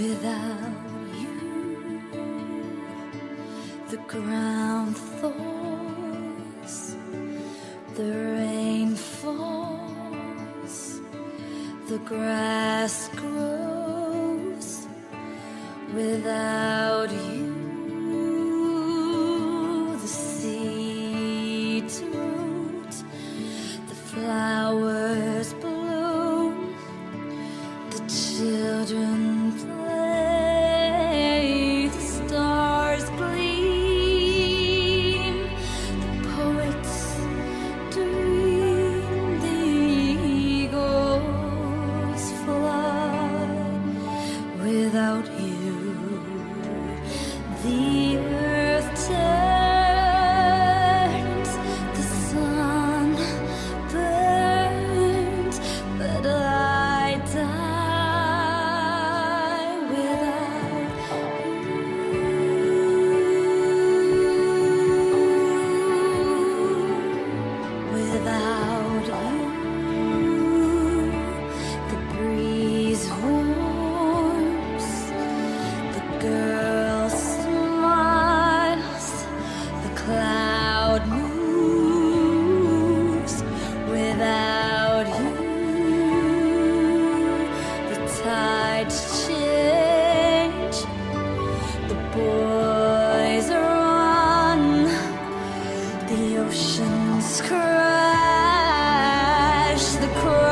Without you, the ground thaws, the rain falls, the grass grows. Without you, the seeds root, the flowers bloom, the children Without you, oceans crash. The crash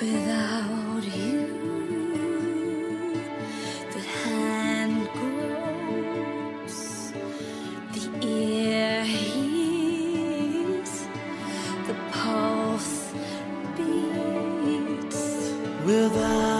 Without you, the hand grows, the ear hears, the pulse beats. Without